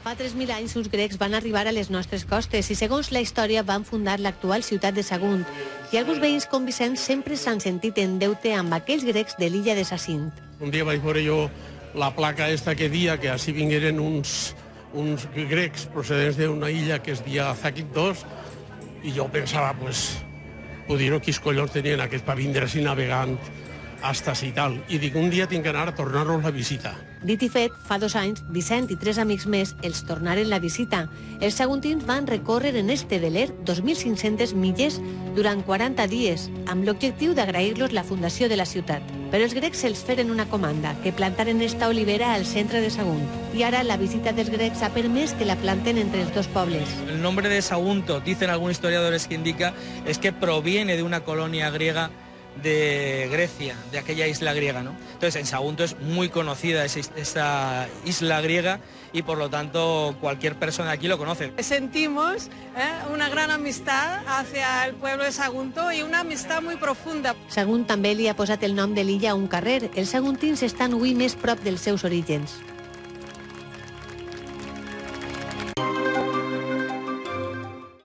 Fa 3.000 anys uns grecs van arribar a les nostres costes i segons la història van fundar l'actual ciutat de Sagunt. I alguns veïns com Vicenç sempre s'han sentit en deute amb aquells grecs de l'illa de Sacint. Un dia vaig veure jo la placa esta que dia que així vingueren uns, uns grecs procedents d'una illa que es dia Zakit II i jo pensava, pues, poder quins collons tenien aquests per vindre així navegant hasta i tal. I dic, un dia tinc que anar a tornar-los la visita. Dit i fet, fa dos anys, Vicent i tres amics més els tornaren la visita. Els saguntins van recórrer en este veler 2.500 milles durant 40 dies, amb l'objectiu d'agrair-los la fundació de la ciutat. Però els grecs els feren una comanda, que plantaren esta olivera al centre de Sagunt. I ara la visita dels grecs ha permès que la planten entre els dos pobles. El nombre de Sagunto, dicen algunos historiadores que indica, es que proviene de una colonia griega de Grecia, de aquella isla griega. ¿no? Entonces, en Sagunto es muy conocida esa, isla griega y por lo tanto cualquier persona aquí lo conoce. Sentimos ¿eh? una gran amistad hacia el pueblo de Sagunto y una amistad muy profunda. Sagunt també li ha posat el nom de l'illa a un carrer. Els saguntins estan avui més prop dels seus orígens.